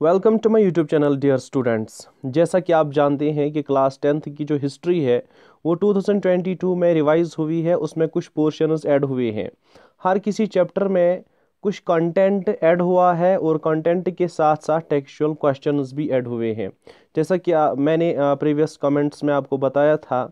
Welcome to my YouTube channel dear students जैसा कि आप जानते हैं कि क्लास टेंथ की जो हिस्ट्री है वो 2022 में रिवाइज हुई है उसमें कुछ पोर्शंस ऐड हुए हैं। हर किसी चैप्टर में कुछ कंटेंट ऐड हुआ है और कंटेंट के साथ साथ टेक्सचुअल क्वेश्चंस भी ऐड हुए हैं। जैसा कि आ, मैंने प्रीवियस कमेंट्स में आपको बताया था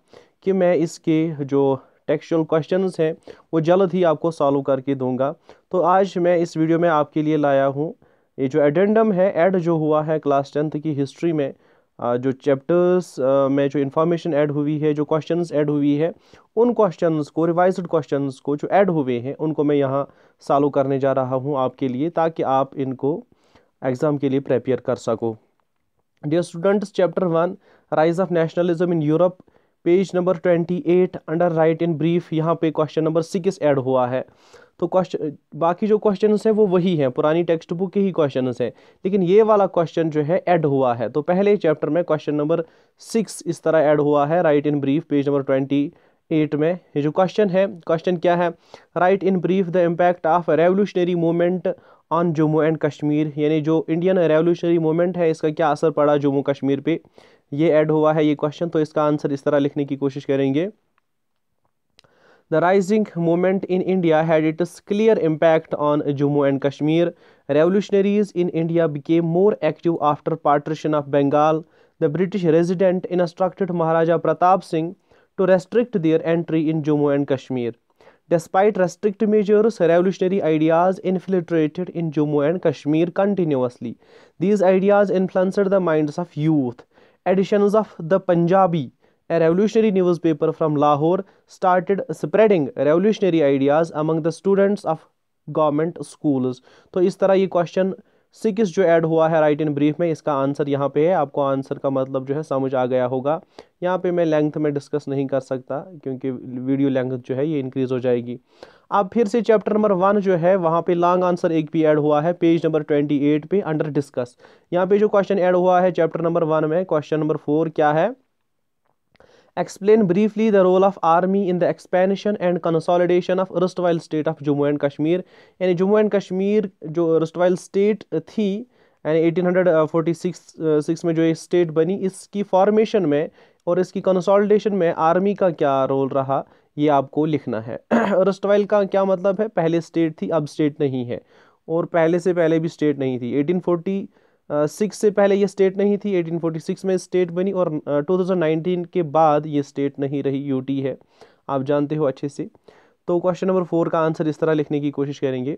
कि मैं इसके जो टेक्सचुअल क्वेश्चंस हैं वो जल्द ही आपको सॉल्व करके दूँगा। तो आज मैं इस वीडियो में आपके लिए लाया हूँ ये जो एडेंडम है, ऐड जो हुआ है क्लास टेंथ की हिस्ट्री में जो चैप्टर्स में जो इन्फॉर्मेशन ऐड हुई है, जो क्वेश्चंस ऐड हुई है, उन क्वेश्चंस को, रिवाइज्ड क्वेश्चंस को जो ऐड हुए हैं, उनको मैं यहाँ सॉल्व करने जा रहा हूँ आपके लिए, ताकि आप इनको एग्ज़ाम के लिए प्रिपेयर कर सको। Dear students chapter one rise of nationalism in Europe page number twenty eight under write in brief यहाँ पे क्वेश्चन नंबर सिक्स ऐड हुआ है। तो क्वेश्चन बाकी जो क्वेश्चन हैं, वो वही हैं। पुरानी टेक्स्ट बुक के ही क्वेश्चन हैं। लेकिन ये वाला क्वेश्चन जो है ऐड हुआ है। तो पहले चैप्टर में क्वेश्चन नंबर सिक्स इस तरह ऐड हुआ है write in brief page number twenty eight में। ये जो क्वेश्चन है क्वेश्चन क्या है? Write in brief the impact of revolutionary movement on Jammu and Kashmir यानी जो इंडियन रेवोल्यूशनरी मूवमेंट है, इसका क्या असर पड़ा जम्मू कश्मीर पे? ये ऐड हुआ है, ये क्वेश्चन तो इसका आंसर इस तरह लिखने की कोशिश करेंगे। The rising movement in India had its clear impact on Jammu and Kashmir. Revolutionaries in India became more active after partition of Bengal. The British resident instructed Maharaja Pratap Singh to restrict their entry in Jammu and Kashmir. Despite restrictive measures, revolutionary ideas infiltrated in Jammu and Kashmir continuously. These ideas influenced the minds of youth. Editions of the Punjabi a revolutionary newspaper from Lahore started spreading revolutionary ideas among the students of government schools तो इस तरह ये question six जो add हुआ है write in brief में, इसका answer यहाँ पे है। आपको आंसर का मतलब जो है समझ आ गया होगा। यहाँ पे मैं लेंथ में डिस्कस नहीं कर सकता, क्योंकि वीडियो लेंथ जो है ये इंक्रीज हो जाएगी। अब फिर से चैप्टर नंबर वन जो है, वहाँ पे लॉन्ग आंसर एक भी ऐड हुआ है पेज नंबर ट्वेंटी एट पे अंडर डिस्कस यहाँ पे जो क्वेश्चन ऐड हुआ है चैप्टर नंबर वन में क्वेश्चन नंबर फोर क्या है? Explain briefly the role of army in the expansion and consolidation of erstwhile state of Jammu and Kashmir यानी जम्मू एंड कश्मीर जो रिस्टवाइल स्टेट थी, यानी eighteen hundred forty six six में जो ये स्टेट बनी, इसकी फॉर्मेशन में और इसकी कंसोलिडेशन में आर्मी का क्या रोल रहा, ये आपको लिखना है। रिस्टवाइल का क्या मतलब है? पहले स्टेट थी, अब स्टेट नहीं है। और पहले से पहले भी स्टेट नहीं थी। एटीन फोर्टी सिक्स से पहले ये स्टेट नहीं थी 1846 में स्टेट बनी और 2019 के बाद ये स्टेट नहीं रही यूटी है। आप जानते हो अच्छे से। तो क्वेश्चन नंबर फोर का आंसर इस तरह लिखने की कोशिश करेंगे।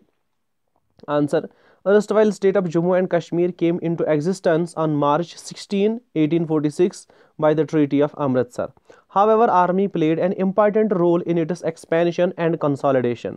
Answer erstwhile state of Jammu and Kashmir came into existence on March sixteen eighteen 16, six by the treaty of Amritsar however army played an important role in its expansion and consolidation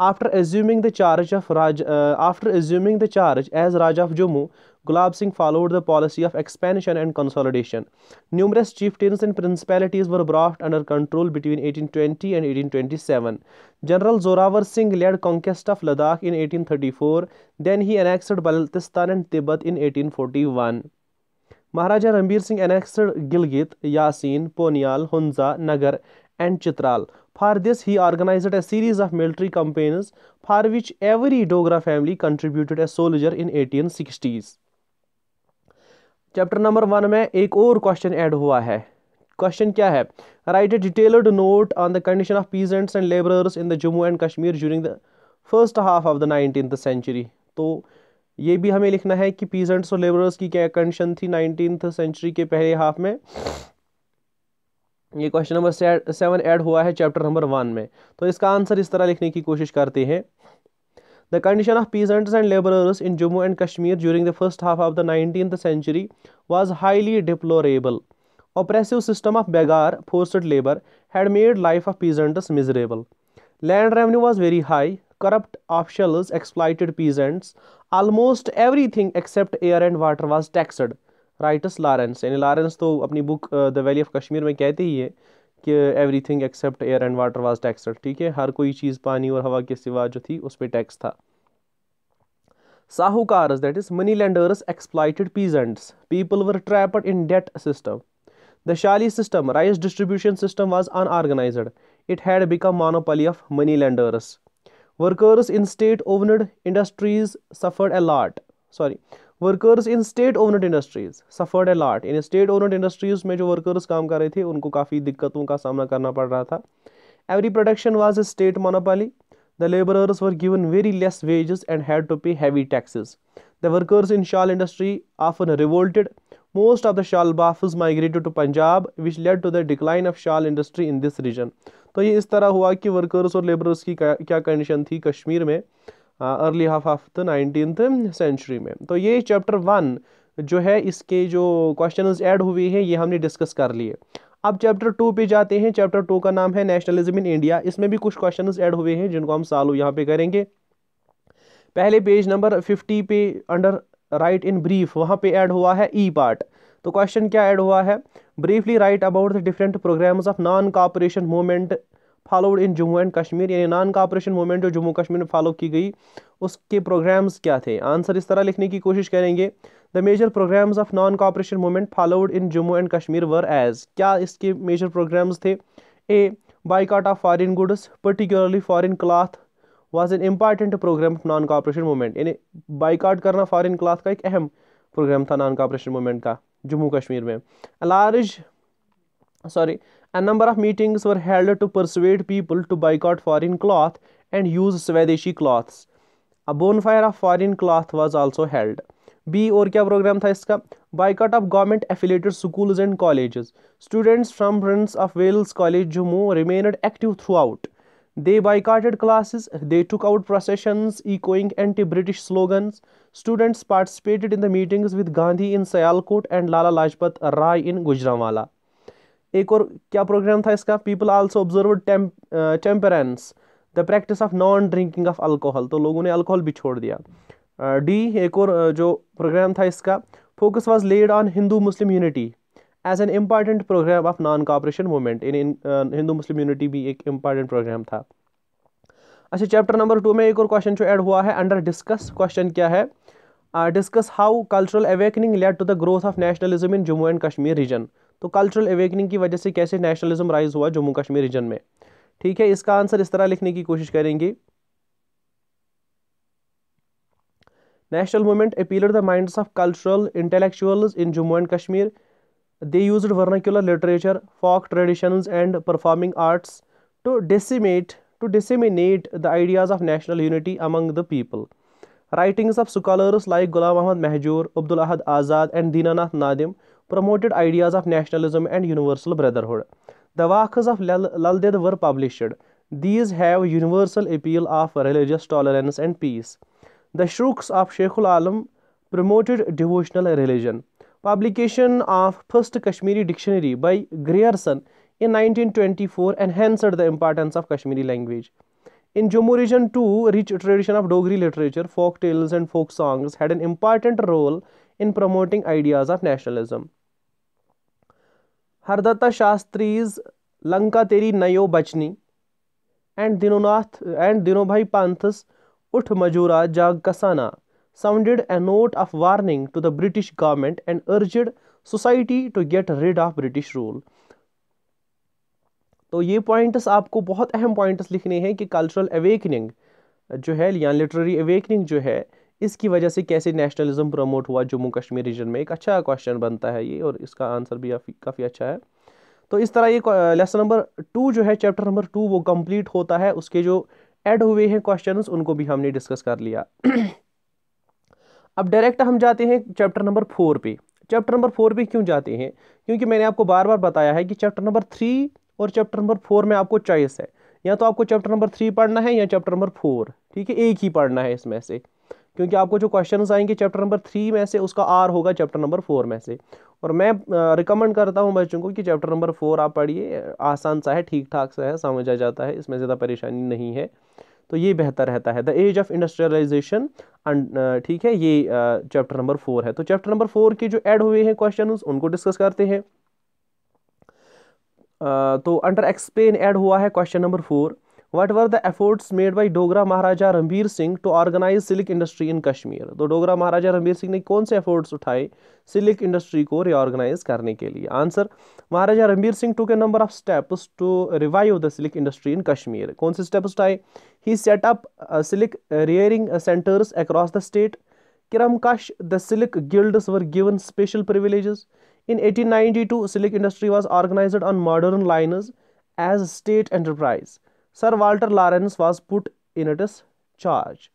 After assuming the charge of Raj, uh, after assuming the charge as Raja of Jammu, Gulab Singh followed the policy of expansion and consolidation. Numerous chieftains and principalities were brought under control between 1820 and 1827. General Zorawar Singh led conquest of Ladakh in 1834. Then he annexed Baltistan and Tibet in 1841. Maharaja Rambir Singh annexed Gilgit, Yasin, Ponial, Hunza, Nagar and Chitral. For this, he organized a series of military campaigns for which every Dogra family contributed a soldier in 1860s. Chapter number one में एक और question add हुआ है question क्या है write a detailed note on the condition of peasants and labourers in the Jammu and Kashmir during the first half of the nineteen century तो ये भी हमें लिखना है कि पीजेंट्स और लेबरर्स की क्या कंडीशन थी नाइनटीन सेंचुरी के पहले हाफ़ में ये क्वेश्चन नंबर सेवन ऐड हुआ है चैप्टर नंबर वन में। तो इसका आंसर इस तरह लिखने की कोशिश करते हैं। The condition of peasants and labourers in Jammu and Kashmir during the first half of the nineteen century was highly deplorable oppressive system of begar forced labour had made life of peasants miserable land revenue was very high corrupt official exploited peasants almost every thing except air and water was taxed writes Lawrence यानी Lawrence तो अपनी book the valley of Kashmir में कहते ही है कि every thing except air and water was taxed, ठीक है हर कोई चीज़ पानी और हवा के सिवा जो थी उस पर टैक्स था sahukars that is money lenders exploited peasants people were trapped in debt system the shali system rice distribution system was unorganized. It had become monopoly of money lenders. Workers in state-owned industries suffered a lot. Sorry. Workers in state owned industries suffered a lot in state owned industries में जो workers काम कर रहे थे, उनको काफ़ी दिक्कतों का सामना करना पड़ रहा था। Every production was a state monopoly the labourers were given very less wages and had to pay heavy taxes the workers in shawl industry often revolted most of the shawl bafs migrated to Punjab which led to the decline of shawl industry in this region तो ये इस तरह हुआ कि workers और labourers की क्या condition थी कश्मीर में। Early half of the nineteen century में। तो ये चैप्टर वन जो है, इसके जो क्वेश्चन ऐड हुए हैं, ये हमने डिस्कस कर लिए। अब चैप्टर टू पे जाते हैं। चैप्टर टू का नाम है नेशनलिज्म इन इंडिया इसमें भी कुछ क्वेश्चन ऐड हुए हैं, जिनको हम सॉल्व यहाँ पे करेंगे। पहले पेज नंबर फिफ्टी पे अंडर राइट इन ब्रीफ वहाँ पे ऐड हुआ है ई पार्ट तो क्वेश्चन क्या ऐड हुआ है? Briefly write about the different programmes of non cooperation movement followed in Jammu and Kashmir यानी नॉन कॉपरेशन मूवमेंट जो जम्मू कश्मीर में फॉलो की गई, उसके प्रोग्राम्स क्या थे? आंसर इस तरह लिखने की कोशिश करेंगे। The major programmes of non cooperation movement followed in Jammu and Kashmir were as क्या इसके मेजर प्रोग्राम्स थे? A boycott of foreign goods particularly foreign cloth was an important programme of non cooperation movement यानी boycott करना foreign cloth का एक अहम programme था non cooperation movement का जम्मू कश्मीर में। Large sorry a number of meetings were held to persuade people to boycott foreign cloth and use swadeshi cloths a bonfire of foreign cloth was also held b और क्या programme था इसका boycott of government affiliated schools and colleges students from prince of wales college jammu remained active throughout they boycotted classes they took out processions echoing anti-british slogans students participated in the meetings with gandhi in sialkot and lala lajpat rai in gujranwala एक और क्या programme था इसका? People also observe temperance the practice of non drinking of alcohol तो लोगों ने alcohol भी छोड़ दिया। डी uh, एक और uh, जो प्रोग्राम था इसका focus was laid on Hindu Muslim unity as an important programme of non cooperation movement in Hindu Muslim unity भी एक इंपॉर्टेंट प्रोग्राम था। अच्छा चैप्टर नंबर टू में एक और क्वेश्चन जो ऐड हुआ है अंडर डिस्कस क्वेश्चन क्या है? Discuss how cultural awakening led to the growth of nationalism in Jammu and Kashmir region तो कल्चरल अवेकनिंग की वजह से कैसे नेशनलिज्म राइज हुआ जम्मू कश्मीर रीजन में? ठीक है, इसका आंसर इस तरह लिखने की कोशिश करेंगे। National movement appeal the mind of cultural intellectuals in Jammu and Kashmir they use vernacular literature folk tradition and performing arts to disseminate to disseminate the ideas of national unity among the people writings of scholars like Ghulam Ahmad Mahjoor Abdul Ahad Azad and Dinanath Nadim promoted ideas of nationalism and universal brotherhood. The works of Lalded were published. These have universal appeal of religious tolerance and peace. The Shruks of Sheikhul Alam promoted devotional religion. Publication of First Kashmiri Dictionary by Grierson in 1924 enhanced the importance of Kashmiri language. In Jammu region too, rich tradition of Dogri literature, folk tales and folk songs had an important role in promoting ideas of nationalism. Hardatta Shastri's, Lanka तेरी नयो बचनी and दिनोनाथ, and दिनोभाई पांथस उठ मजूरा, जाग Kasana sounded a note of warning to the British government and urged society to get rid of British rule. तो ये points आपको बहुत अहम पॉइंट्स लिखने हैं कि कल्चरल अवेकनिंग जो है, या लिटरेरी अवेकनिंग जो है इसकी वजह से कैसे नेशनलिज्म प्रमोट हुआ जम्मू कश्मीर रीजन में? एक अच्छा क्वेश्चन बनता है ये और इसका आंसर भी काफ़ी अच्छा है। तो इस तरह ये लेसन नंबर टू जो है चैप्टर नंबर टू वो कंप्लीट होता है। उसके जो ऐड हुए हैं क्वेश्चंस उनको भी हमने डिस्कस कर लिया। अब डायरेक्ट हम जाते हैं चैप्टर नंबर फोर पे। चैप्टर नंबर फोर पे क्यों जाते हैं? क्योंकि मैंने आपको बार बार बताया है कि चैप्टर नंबर थ्री और चैप्टर नंबर फोर में आपको चॉइस है। या तो आपको चैप्टर नंबर थ्री पढ़ना है या चैप्टर नंबर फोर ठीक है, एक ही पढ़ना है इसमें से। क्योंकि आपको जो क्वेश्चन आएँगे चैप्टर नंबर थ्री में से, उसका आर होगा चैप्टर नंबर फोर में से। और मैं रिकमेंड करता हूँ बच्चों को कि चैप्टर नंबर फोर आप पढ़िए, आसान सा है ठीक ठाक सा है, समझा जाता है, इसमें ज़्यादा परेशानी नहीं है। तो ये बेहतर रहता है। द एज ऑफ़ इंडस्ट्रियलाइजेशन ठीक है, ये चैप्टर नंबर फोर है। तो चैप्टर नंबर फोर के जो ऐड हुए हैं क्वेश्चन उनको डिस्कस करते हैं। तो अंडर एक्सप्लेन ऐड हुआ है question number four What were the efforts made by Dogra Maharaja Rambir Singh to organize silk industry in Kashmir? तो डोगरा महाराजा रणबीर सिंह ने कौन से एफर्ट्स उठाए सिल्क इंडस्ट्री को रिऑर्गेनाइज करने के लिए answer Maharaja Ranbir Singh took number of steps to revive the silk industry in Kashmir कौन से स्टेप्स उठाए he set up silk rearing centres across the state Kiramkash, the silk guilds were given special privileges. In 1892, silk industry was organized on modern lines as state enterprise. Sir Walter Lawrence was put in its charge.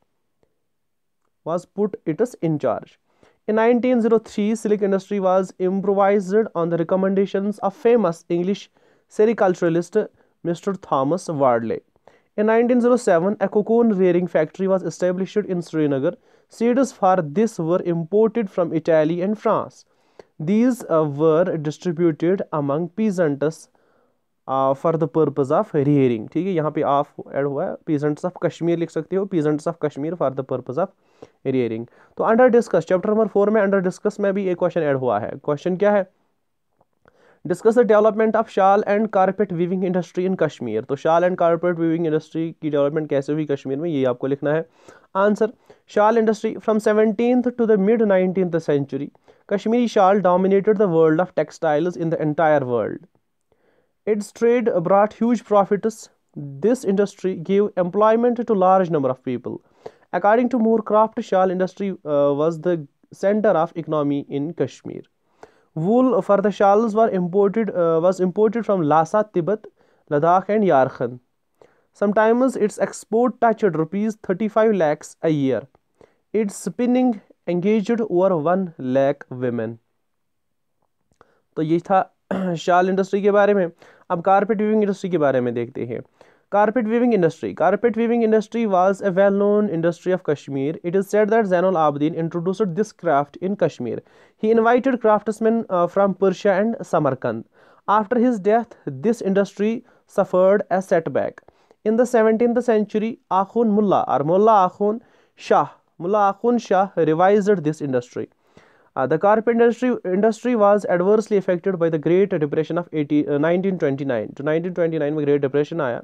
Was put its in charge. In 1903, silk industry was improvised on the recommendations of famous English sericulturalist Mr. Thomas Wardley. In 1907, a cocoon rearing factory was established in Srinagar. Seeds for this were imported from Italy and France. These uh, were distributed among peasants for the purpose of rearing ठीक है, यहाँ पे आप add हुआ है peasants of Kashmir लिख सकते हो peasants of Kashmir for the purpose of rearing तो under discuss chapter number four में अंडर डिस्कस में भी एक क्वेश्चन ऐड हुआ है। क्वेश्चन क्या है? Discuss the development of shawl and carpet weaving industry in Kashmir तो shawl and carpet weaving industry की डेवलपमेंट कैसे हुई कश्मीर में ये आपको लिखना है। Answer shawl industry from seventeen to the mid nineteen century Kashmiri shawl dominated the world of textiles in the entire world its trade brought huge profits this industry gave employment to large number of people according to Moorcraft shawl industry uh, was the center of economy in kashmir Wool for the shawls were imported uh, was imported from Lhasa, Tibet, Ladakh and Yarkhan. Sometimes its export touched rupees 35 lakhs a year. Its spinning engaged over 1 lakh women. तो ये था शाल industry के बारे में, अब carpet weaving industry के बारे में देखते हैं। Carpet weaving industry, carpet weaving industry was a well known industry of Kashmir it is said that Zainul Abidin introduced this craft in Kashmir he invited craftsman from Persia and Samarkand after his death this industry suffered a setback in the seventeen century Akhun Mulla और Mulla Akhun Shah Mulla Akhun Shah revived this industry Uh, the carpet industry, industry was adversely affected by the Great Depression of 80, uh, 1929. To 1929 में Great Depression आया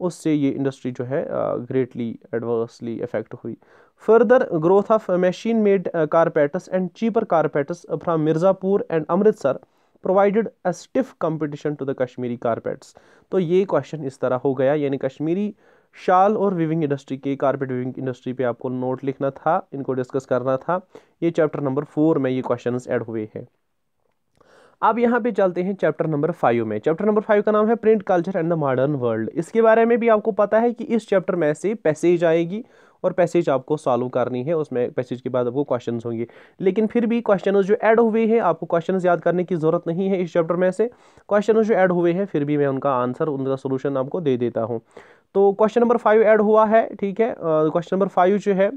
उससे ये industry जो है greatly adversely effect हुई further growth of machine made carpets and cheaper carpets from Mirzapur and Amritsar provided a stiff competition to the Kashmiri carpets तो ये question इस तरह हो गया यानी कश्मीरी शाल और विविंग इंडस्ट्री के कारपेट विविंग इंडस्ट्री पे आपको नोट लिखना था, इनको डिस्कस करना था। ये चैप्टर नंबर फोर में ये क्वेश्चन ऐड हुए हैं। अब यहाँ पे चलते हैं चैप्टर नंबर फाइव में। चैप्टर नंबर फाइव का नाम है print culture and the modern world इसके बारे में भी आपको पता है कि इस चैप्टर में से पैसेज आएगी और पैसेज आपको सॉल्व करनी है, उसमें पैसेज के बाद आपको क्वेश्चन होंगे। लेकिन फिर भी क्वेश्चन जो ऐड हुए हैं, आपको क्वेश्चन याद करने की ज़रूरत नहीं है इस चैप्टर में से। क्वेश्चन जो ऐड हुए हैं, फिर भी मैं उनका आंसर उनका सोल्यूशन आपको दे देता हूँ। तो क्वेश्चन नंबर फाइव ऐड हुआ है, ठीक है? क्वेश्चन नंबर फाइव जो है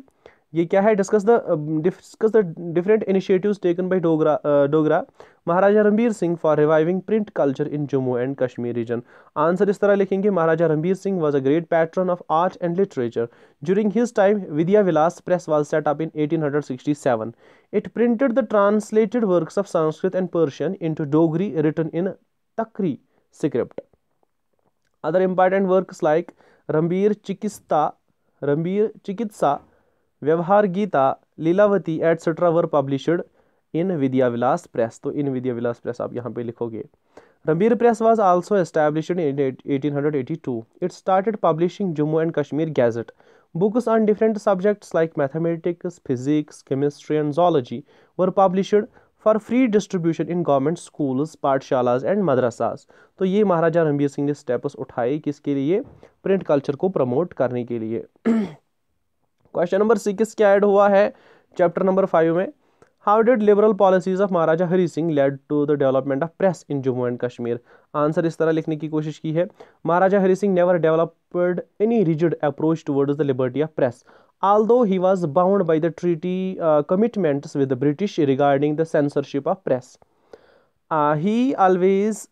ये क्या है? Discuss the discuss the different initiatives taken by Dogra Dogra Maharaja Ranbir Singh for reviving print culture in Jammu and Kashmir region answer इस तरह लिखेंगे Maharaja Ranbir Singh was a great patron of art and literature during his time Vidya Vilas press was set up in 1867 it printed the translated works of Sanskrit and Persian into Dogri written in Takri script other important works like Rambir Chikista, Rambir Chikitsa Vyavahar, Gita, Lilavati etcetera were published in Vidya Vilas press तो in Vidya Vilas press आप यहाँ पे लिखोगे। Ranbir press was also establish in eighteen hundred eighty two it start publishing Jammu and Kashmir gazette books on different subjects like mathematics physics chemistry and zoology were publish for free distribution in government school पाठशालाज and मदरसाज तो ये महाराजा रणबीर सिंह ने steps उठाए किसके लिए? Print culture को promote करने के लिए। क्वेश्चन नंबर सिक्स क्या ऐड हुआ है? चैप्टर नंबर फाइव में how did liberal policies of Maharaja Hari Singh led to the development of press in Jammu and Kashmir answer इस तरह लिखने की कोशिश की है। Maharaja Hari Singh never developed any rigid approach towards the liberty of press although he was bound by the treaty commitments with British regarding the censorship of press he always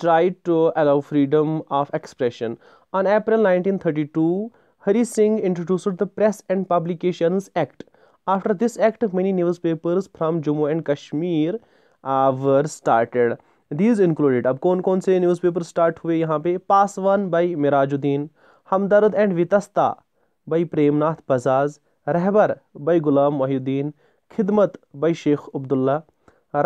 try to allow freedom of expression on April nineteen thirty two Hari Singh introduced the Press and Publications Act. After this act, many newspapers from Jammu and Kashmir uh, were started. These included अब कौन कौन से newspaper start हुए यहाँ पे Pasban by Mirajuddin Hamdard and Vitasta by Premnath Bajaj Rahbar by Ghulam Mohiuddin Khidmat by Sheikh Abdullah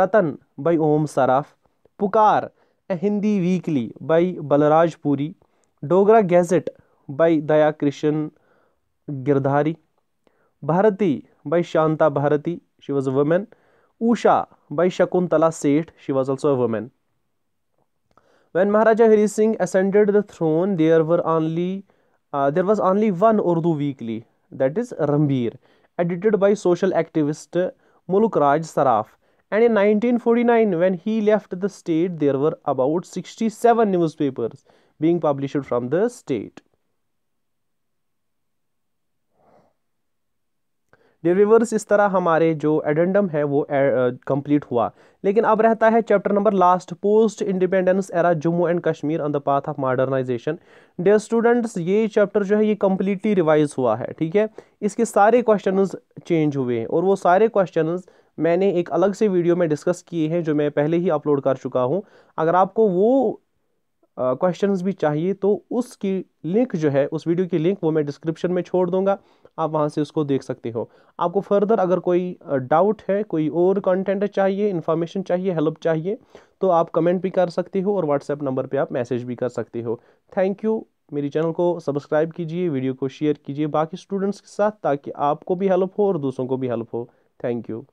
Ratan by Om Saraf Pukar a Hindi weekly by Balrajpuri Dogra gazette by Daya Krishan Girdhari, Bharati by Shanta Bharati, she was a woman. Usha by Shakuntala Seth, she was also a woman. When Maharaja Hari Singh ascended the throne, there were only uh, there was only one Urdu weekly, that is Rambir, edited by social activist Muluk Raj Saraf. And in 1949, when he left the state, there were about 67 newspapers being published from the state. Dear इस तरह हमारे जो addendum है वो complete uh, हुआ। लेकिन अब रहता है chapter number last post independence era Jammu and Kashmir on the path of modernisation dear students ये चैप्टर जो है ये कम्प्लीटली रिवाइज हुआ है ठीक है? इसके सारे क्वेश्चन चेंज हुए हैं। और वो सारे क्वेश्चन मैंने एक अलग से वीडियो में डिस्कस किए हैं जो मैं पहले ही अपलोड कर चुका हूँ। अगर आपको वो क्वेश्चंस uh, भी चाहिए तो उसकी लिंक जो है उस वीडियो की लिंक वो मैं डिस्क्रिप्शन में छोड़ दूँगा। आप वहाँ से उसको देख सकते हो। आपको फर्दर अगर कोई डाउट है, कोई और कंटेंट चाहिए इन्फॉर्मेशन चाहिए हेल्प चाहिए तो आप कमेंट भी कर सकते हो और व्हाट्सएप नंबर पर आप मैसेज भी कर सकते हो। थैंक यू मेरी चैनल को सब्सक्राइब कीजिए वीडियो को शेयर कीजिए बाकी स्टूडेंट्स के साथ ताकि आपको भी हेल्प हो और दूसरों को भी हेल्प हो। Thank you